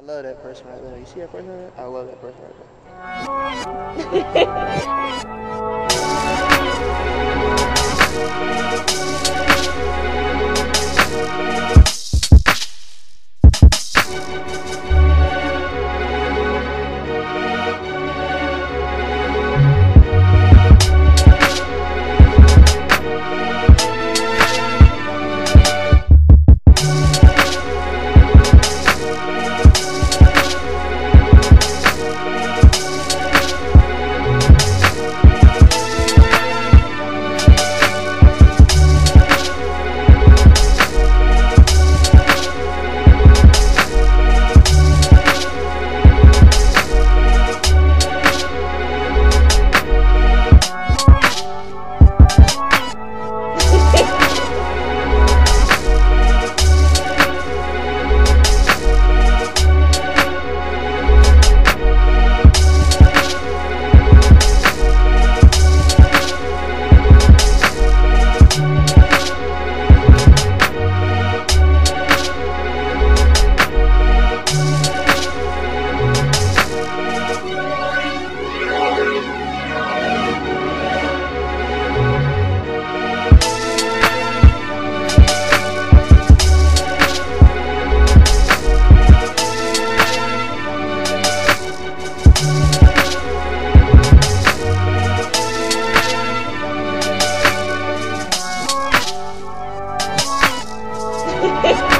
I love that person right there. You see that person right there? I love that person right there. Ha ha ha!